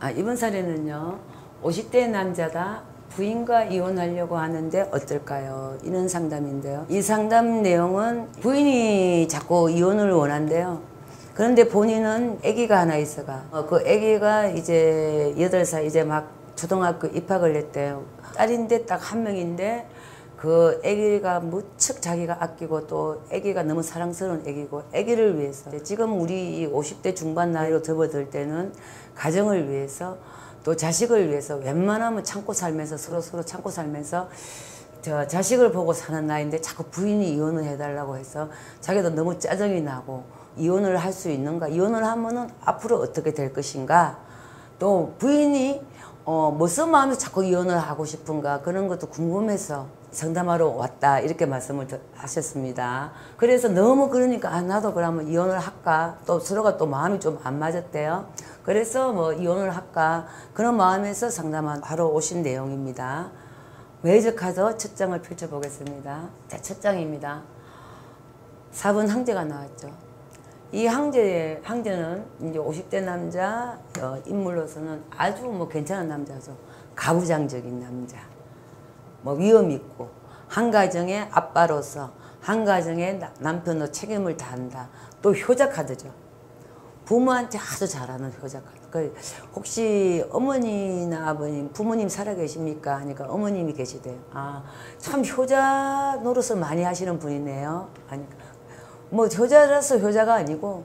아, 이번 사례는요. 50대 남자가 부인과 이혼하려고 하는데 어떨까요? 이런 상담인데요. 이 상담 내용은 부인이 자꾸 이혼을 원한대요. 그런데 본인은 아기가 하나 있어가 어, 그 아기가 이제 8살 이제 막 초등학교 입학을 했대요. 딸인데 딱 한 명인데 그 아기가 무척 자기가 아끼고 또 아기가 너무 사랑스러운 아기고 아기를 위해서 지금 우리 50대 중반 나이로 접어들 때는 가정을 위해서 또 자식을 위해서 웬만하면 참고 살면서 서로 서로 참고 살면서 저 자식을 보고 사는 나이인데 자꾸 부인이 이혼을 해달라고 해서 자기도 너무 짜증이 나고 이혼을 할 수 있는가? 이혼을 하면은 앞으로 어떻게 될 것인가? 또 부인이 어, 무슨 마음에서 자꾸 이혼을 하고 싶은가 그런 것도 궁금해서 상담하러 왔다 이렇게 말씀을 하셨습니다. 그래서 너무 그러니까 아 나도 그러면 이혼을 할까 또 서로가 또 마음이 좀 안 맞았대요. 그래서 뭐 이혼을 할까 그런 마음에서 상담하러 오신 내용입니다. 웨이즈 카드 첫 장을 펼쳐보겠습니다. 자, 첫 장입니다. 4번 황제가 나왔죠. 이 황제, 황제는 이제 50대 남자 어, 인물로서는 아주 뭐 괜찮은 남자죠. 가부장적인 남자. 뭐 위엄 있고, 한 가정의 아빠로서, 한 가정의 나- 남편으로 책임을 다한다. 또 효자 카드죠. 부모한테 아주 잘하는 효자 카드. 그 혹시 어머니나 아버님, 부모님 살아 계십니까? 하니까 어머님이 계시대요. 아, 참 효자 노릇을 많이 하시는 분이네요. 하니까 뭐 효자라서 효자가 아니고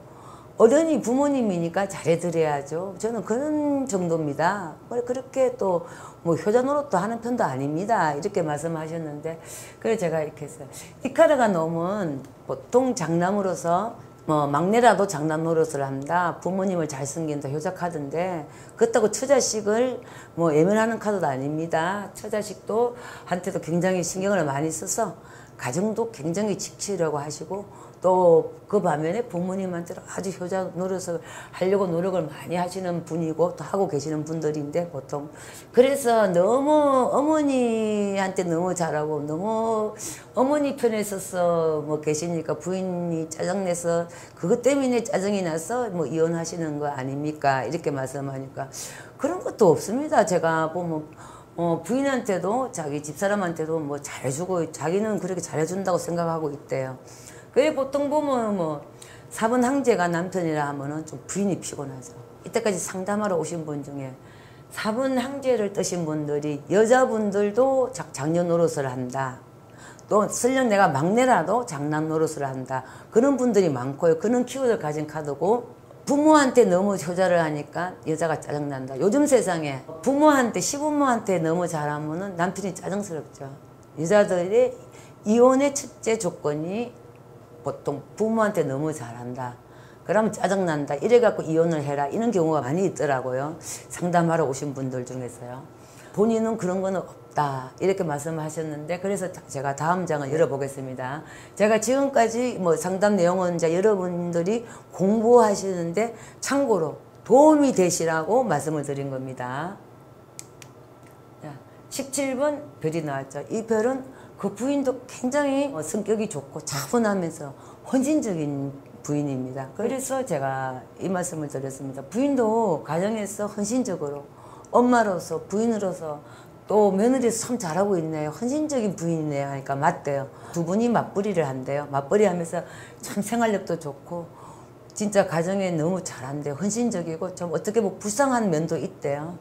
어른이 부모님이니까 잘해드려야죠. 저는 그런 정도입니다. 뭐 그렇게 또 뭐 효자 노릇도 하는 편도 아닙니다. 이렇게 말씀하셨는데 그래서 제가 이렇게 했어요. 이 카드가 놓으면 보통 장남으로서 뭐 막내라도 장남 노릇을 한다. 부모님을 잘 섬긴다. 효자 카드인데 그렇다고 처자식을 뭐 예면하는 카드도 아닙니다. 처자식도 한테도 굉장히 신경을 많이 써서 가정도 굉장히 지키려고 하시고 또 그 반면에 부모님한테도 아주 효자 노릇을 하려고 노력을 많이 하시는 분이고 또 하고 계시는 분들인데 보통. 그래서 너무 어머니한테 너무 잘하고 너무 어머니 편에 서서 뭐 계시니까 부인이 짜증내서 그것 때문에 짜증이 나서 뭐 이혼하시는 거 아닙니까? 이렇게 말씀하니까 그런 것도 없습니다. 제가 보면 어, 부인한테도 자기 집사람한테도 뭐 잘해주고 자기는 그렇게 잘해준다고 생각하고 있대요. 그게 보통 보면 뭐 4번 항제가 남편이라 하면은 좀 부인이 피곤하죠. 이때까지 상담하러 오신 분 중에 4번 항제를 뜨신 분들이 여자분들도 작- 장녀 노릇을 한다. 또 설령 내가 막내라도 장남 노릇을 한다. 그런 분들이 많고요. 그런 키워드를 가진 카드고 부모한테 너무 효자를 하니까 여자가 짜증난다. 요즘 세상에 부모한테 시부모한테 너무 잘하면은 남편이 짜증스럽죠. 여자들이 이혼의 첫째 조건이 보통 부모한테 너무 잘한다. 그러면 짜증난다. 이래갖고 이혼을 해라. 이런 경우가 많이 있더라고요. 상담하러 오신 분들 중에서요. 본인은 그런 거는 없다. 이렇게 말씀하셨는데, 그래서 제가 다음 장을 열어보겠습니다. 제가 지금까지 뭐 상담 내용은 이제 여러분들이 공부하시는데 참고로 도움이 되시라고 말씀을 드린 겁니다. 자, 17번 별이 나왔죠. 이 별은 그 부인도 굉장히 어, 성격이 좋고 차분하면서 헌신적인 부인입니다. 그래서 제가 이 말씀을 드렸습니다. 부인도 가정에서 헌신적으로 엄마로서 부인으로서 또 며느리로서 참 잘하고 있네요. 헌신적인 부인이네요. 하니까 맞대요. 두 분이 맞벌이를 한대요. 맞벌이 하면서 참 생활력도 좋고 진짜 가정에 너무 잘한대요. 헌신적이고 좀 어떻게 보면 불쌍한 면도 있대요.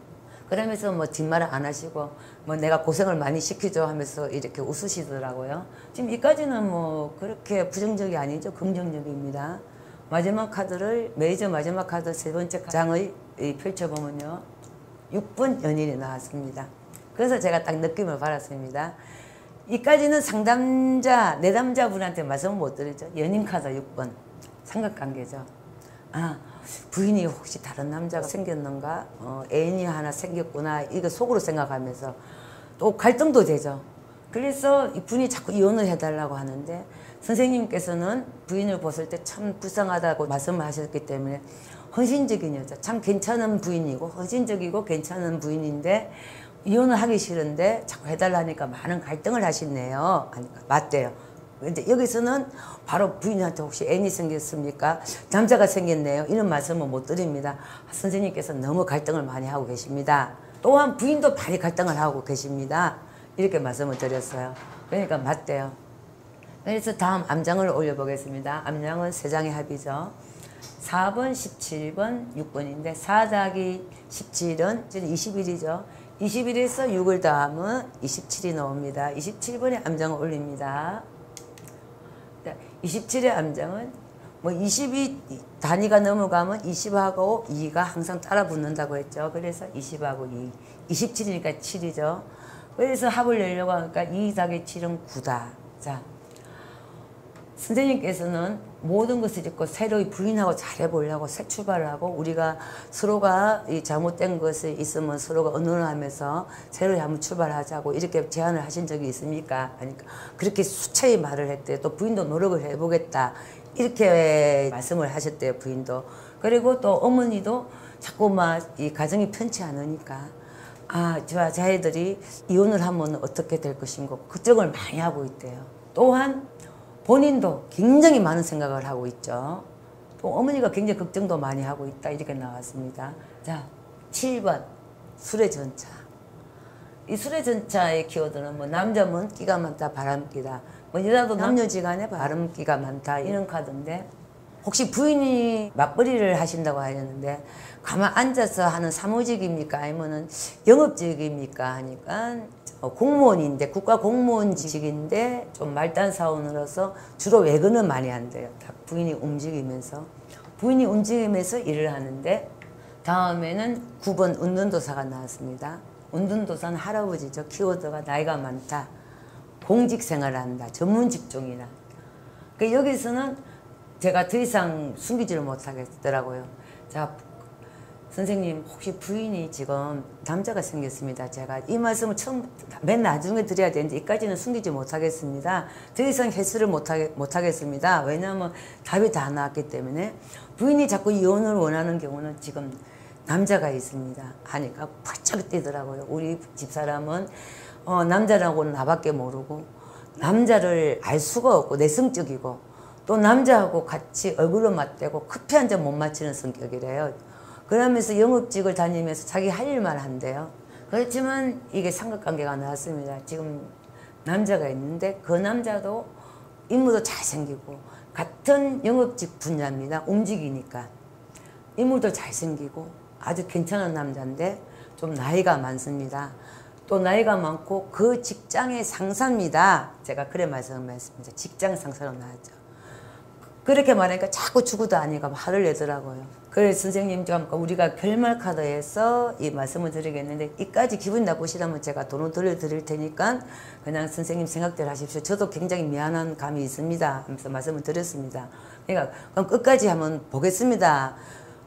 그러면서 뭐 뒷말 안 하시고 뭐 내가 고생을 많이 시키죠 하면서 이렇게 웃으시더라고요. 지금 이까지는 뭐 그렇게 부정적이 아니죠. 긍정적입니다. 마지막 카드를 메이저 마지막 카드 세 번째 장을 이 펼쳐보면요. 6번 연인이 나왔습니다. 그래서 제가 딱 느낌을 받았습니다. 이까지는 상담자, 내담자분한테 말씀을 못 드리죠. 연인 카드 6번. 삼각관계죠. 아, 부인이 혹시 다른 남자가 생겼는가? 어, 애인이 하나 생겼구나. 이거 속으로 생각하면서 또 갈등도 되죠. 그래서 이 분이 자꾸 이혼을 해달라고 하는데 선생님께서는 부인을 봤을 때 참 불쌍하다고 말씀을 하셨기 때문에 헌신적인 여자, 참 괜찮은 부인이고 헌신적이고 괜찮은 부인인데 이혼을 하기 싫은데 자꾸 해달라니까 많은 갈등을 하시네요. 하니까 맞대요. 근데 여기서는 바로 부인한테 혹시 애인이 생겼습니까? 남자가 생겼네요. 이런 말씀은 못 드립니다. 선생님께서 너무 갈등을 많이 하고 계십니다. 또한 부인도 많이 갈등을 하고 계십니다. 이렇게 말씀을 드렸어요. 그러니까 맞대요. 그래서 다음 암장을 올려보겠습니다. 암장은 세 장의 합이죠. 4번, 17번, 6번인데 4 더하기 17은 21이죠. 21에서 6을 더하면 27이 나옵니다. 27번에 암장을 올립니다. 27의 암장은 뭐 20이 단위가 넘어가면 20하고 2가 항상 따라 붙는다고 했죠. 그래서 20하고 2. 27이니까 7이죠. 그래서 합을 내려고 하니까 2 더하기 7은 9다. 자, 선생님께서는 모든 것을 잊고 새로이 부인하고 잘해보려고 새 출발을 하고 우리가 서로가 이 잘못된 것이 있으면 서로가 언론하면서 새로이 한번 출발하자고 이렇게 제안을 하신 적이 있습니까? 하니까 그렇게 수차례 말을 했대요. 또 부인도 노력을 해보겠다. 이렇게 말씀을 하셨대요. 부인도. 그리고 또 어머니도 자꾸만 이 가정이 편치 않으니까 아, 저 자애들이 이혼을 하면 어떻게 될 것인가 걱정을 많이 하고 있대요. 또한 본인도 굉장히 많은 생각을 하고 있죠. 또 어머니가 굉장히 걱정도 많이 하고 있다 이렇게 나왔습니다. 자, 7번 술의 전차. 이 술의 전차의 키워드는 뭐 남자면 끼가 많다 바람끼다. 뭐 여자도 남녀지간에 바람끼가 많다 이런 카드인데 혹시 부인이 맞벌이를 하신다고 하셨는데 가만 앉아서 하는 사무직입니까 아니면은 영업직입니까 하니까 어, 공무원인데 국가 공무원직인데 좀 말단 사원으로서 주로 외근은 많이 한대요. 다 부인이 움직이면서 부인이 움직이면서 일을 하는데 다음에는 9번 운전도사가 나왔습니다. 운전도사는 할아버지죠. 키워드가 나이가 많다. 공직 생활을 한다. 전문 직종이라. 그 여기서는 제가 더 이상 숨기지를 못하겠더라고요. 자, 선생님 혹시 부인이 지금 남자가 생겼습니다. 제가 이 말씀을 처음 맨 나중에 드려야 되는데 이까지는 숨기지 못하겠습니다. 더 이상 해수를 못하겠, 못하겠습니다. 왜냐하면 답이 다 나왔기 때문에 부인이 자꾸 이혼을 원하는 경우는 지금 남자가 있습니다. 하니까 펄쩍 뛰더라고요. 우리 집사람은 어, 남자라고는 나밖에 모르고 남자를 알 수가 없고 내성적이고 또 남자하고 같이 얼굴로 맞대고 커피 한 잔 못 마치는 성격이래요. 그러면서 영업직을 다니면서 자기 할 일만 한대요. 그렇지만 이게 삼각관계가 나왔습니다. 지금 남자가 있는데 그 남자도 인물도 잘생기고 같은 영업직 분야입니다. 움직이니까. 인물도 잘생기고 아주 괜찮은 남자인데 좀 나이가 많습니다. 또 나이가 많고 그 직장의 상사입니다. 제가 그래 말씀했습니다. 직장 상사로 나왔죠. 그렇게 말하니까 자꾸 죽어도 아니가 화를 내더라고요. 그래서 선생님 좀 우리가 결말 카드에서 이 말씀을 드리겠는데 이까지 기분 나쁘시다면 제가 돈을 돌려드릴 테니까 그냥 선생님 생각대로 하십시오. 저도 굉장히 미안한 감이 있습니다. 하면서 말씀을 드렸습니다. 그러니까 그럼 끝까지 한번 보겠습니다.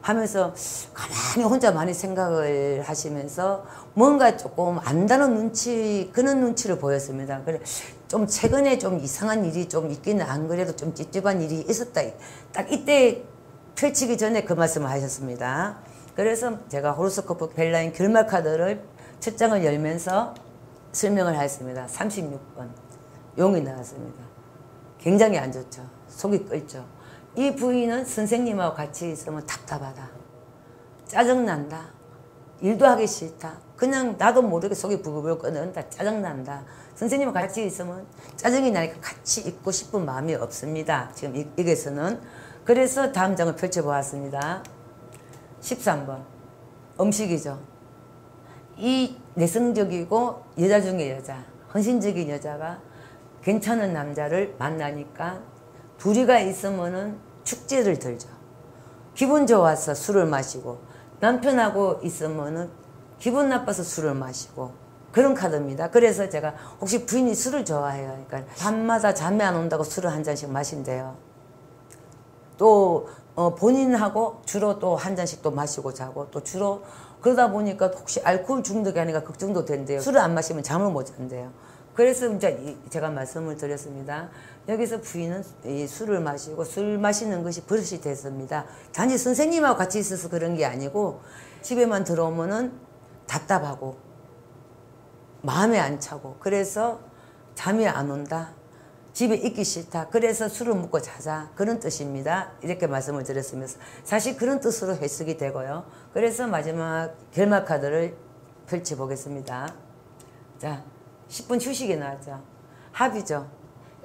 하면서 가만히 혼자 많이 생각을 하시면서 뭔가 조금 안다는 눈치 그런 눈치를 보였습니다. 그래 좀 최근에 좀 이상한 일이 좀 있기는 안 그래도 좀 찝찝한 일이 있었다. 딱 이때 펼치기 전에 그 말씀을 하셨습니다. 그래서 제가 호로스코프 벨라인 결말 카드를 첫 장을 열면서 설명을 했습니다. 36번 용이 나왔습니다. 굉장히 안 좋죠. 속이 끓죠. 이 부인은 선생님하고 같이 있으면 답답하다. 짜증난다. 일도 하기 싫다. 그냥 나도 모르게 속이 부글부글 끓는다. 짜증난다. 선생님과 같이 있으면 짜증이 나니까 같이 있고 싶은 마음이 없습니다. 지금 이, 여기서는 그래서 다음 장을 펼쳐보았습니다. 13번 음식이죠. 이 내성적이고 여자 중에 여자 헌신적인 여자가 괜찮은 남자를 만나니까 둘이가 있으면은 축제를 들죠. 기분 좋아서 술을 마시고 남편하고 있으면은 기분 나빠서 술을 마시고 그런 카드입니다. 그래서 제가 혹시 부인이 술을 좋아해요. 그러니까 밤마다 잠이 안 온다고 술을 한 잔씩 마신대요. 또 어, 본인하고 주로 또 한 잔씩 또 마시고 자고 또 주로 그러다 보니까 혹시 알코올 중독이 아니라 걱정도 된대요. 술을 안 마시면 잠을 못 잔대요. 그래서 이제 제가 말씀을 드렸습니다. 여기서 부인은 이 술을 마시고 술 마시는 것이 버릇이 됐습니다. 단지 선생님하고 같이 있어서 그런 게 아니고 집에만 들어오면은 답답하고 마음에 안 차고 그래서 잠이 안 온다. 집에 있기 싫다. 그래서 술을 먹고 자자. 그런 뜻입니다. 이렇게 말씀을 드렸으면서 사실 그런 뜻으로 해석이 되고요. 그래서 마지막 결말 카드를 펼쳐보겠습니다. 자, 10분 휴식이 나왔죠. 합이죠.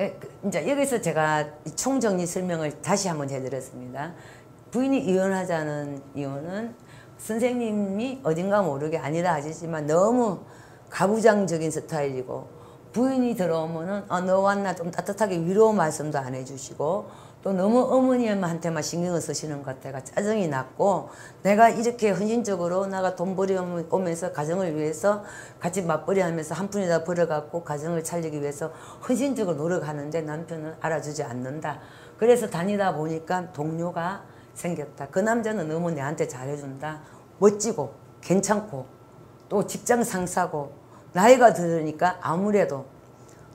예, 그, 이제 여기서 제가 총정리 설명을 다시 한번 해드렸습니다. 부인이 이혼하자는 이유는 선생님이 어딘가 모르게 아니라 하시지만 너무 가부장적인 스타일이고 부인이 들어오면은 어, 너 왔나 좀 따뜻하게 위로 말씀도 안 해주시고 또 너무 어머니한테만 신경을 쓰시는 것 같아가 짜증이 났고 내가 이렇게 헌신적으로 내가 돈 벌여오면서 가정을 위해서 같이 맞벌이 하면서 한 푼이다 벌어갖고 가정을 차리기 위해서 헌신적으로 노력하는데 남편은 알아주지 않는다. 그래서 다니다 보니까 동료가 생겼다. 그 남자는 너무 내한테 잘해준다. 멋지고 괜찮고 또 직장 상사고 나이가 들으니까 아무래도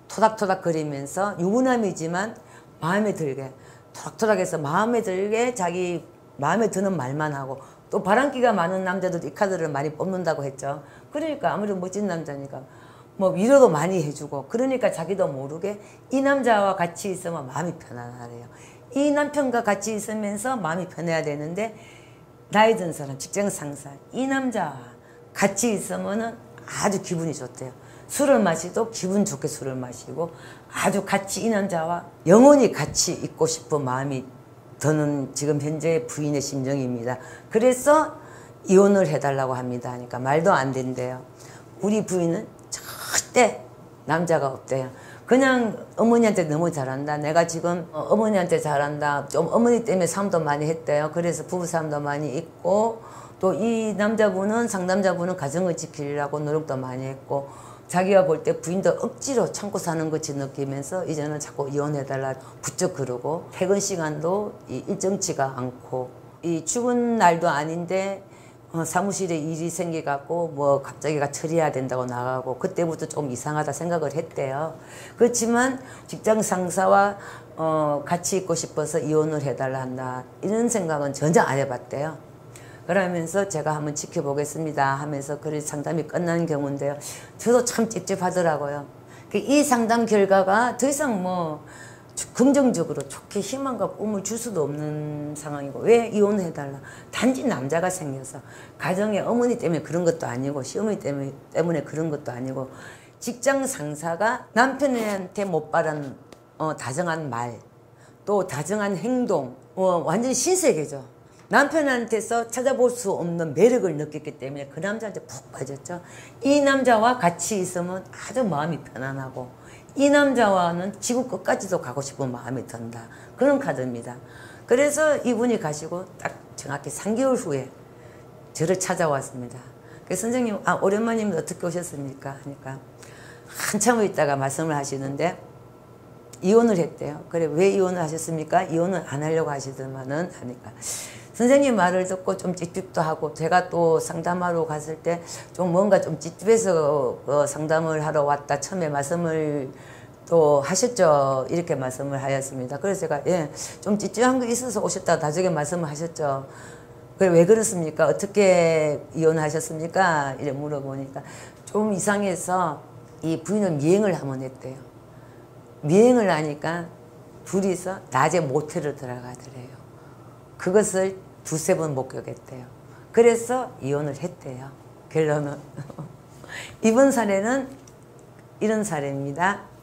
토닥토닥 거리면서 유부남이지만 마음에 들게 토닥토닥해서 마음에 들게 자기 마음에 드는 말만 하고 또 바람기가 많은 남자들도 이 카드를 많이 뽑는다고 했죠. 그러니까 아무래도 멋진 남자니까 뭐 위로도 많이 해주고 그러니까 자기도 모르게 이 남자와 같이 있으면 마음이 편안하래요. 이 남편과 같이 있으면서 마음이 편해야 되는데 나이 든 사람 직장 상사 이 남자와 같이 있으면 은 아주 기분이 좋대요. 술을 마시도 기분 좋게 술을 마시고 아주 같이 이 남자와 영원히 같이 있고 싶은 마음이 드는 지금 현재 부인의 심정입니다. 그래서 이혼을 해달라고 합니다. 하니까 말도 안 된대요. 우리 부인은 절대 남자가 없대요. 그냥 어머니한테 너무 잘한다. 내가 지금 어머니한테 잘한다. 좀 어머니 때문에 싸움도 많이 했대요. 그래서 부부싸움도 많이 있고 또 이 남자분은 상담자분은 가정을 지키려고 노력도 많이 했고 자기가 볼 때 부인도 억지로 참고 사는 것이 느끼면서 이제는 자꾸 이혼해달라 부쩍 그러고 퇴근 시간도 일정치가 않고 이 죽은 날도 아닌데 어, 사무실에 일이 생겨갖고 뭐 갑자기가 처리해야 된다고 나가고 그때부터 좀 이상하다 생각을 했대요. 그렇지만 직장 상사와 어, 같이 있고 싶어서 이혼을 해달라 한다 이런 생각은 전혀 안 해봤대요. 그러면서 제가 한번 지켜보겠습니다 하면서 그래 상담이 끝난 경우인데요. 저도 참 찝찝하더라고요. 그이 상담 결과가 더 이상 뭐 긍정적으로 좋게 희망과 꿈을 줄 수도 없는 상황이고 왜 이혼해달라 단지 남자가 생겨서 가정에 어머니 때문에 그런 것도 아니고 시어머니 때문에, 때문에 그런 것도 아니고 직장 상사가 남편한테 못 바란 어, 다정한 말 또 다정한 행동 어, 완전 신세계죠 남편한테서 찾아볼 수 없는 매력을 느꼈기 때문에 그 남자한테 푹 빠졌죠. 이 남자와 같이 있으면 아주 마음이 편안하고 이 남자와는 지구 끝까지도 가고 싶은 마음이 든다. 그런 카드입니다. 그래서 이분이 가시고 딱 정확히 3개월 후에 저를 찾아왔습니다. 그 선생님, 아, 오랜만입니다. 어떻게 오셨습니까? 하니까 한참을 있다가 말씀을 하시는데 이혼을 했대요. 그래, 왜 이혼을 하셨습니까? 이혼을 안 하려고 하시더만은 하니까 선생님 말을 듣고 좀 찝찝도 하고 제가 또 상담하러 갔을 때 좀 뭔가 좀 찝찝해서 어 상담을 하러 왔다. 처음에 말씀을 또 하셨죠. 이렇게 말씀을 하였습니다. 그래서 제가 예좀 찝찝한 거 있어서 오셨다. 나중에 말씀을 하셨죠. 그래 왜 그렇습니까? 어떻게 이혼하셨습니까? 이래 물어보니까 좀 이상해서 이 부인은 미행을 한번 했대요. 미행을 하니까 둘이서 낮에 모텔을 들어가더래요. 그것을 두세 번 목격했대요. 그래서 이혼을 했대요. 결론은. 이번 사례는 이런 사례입니다.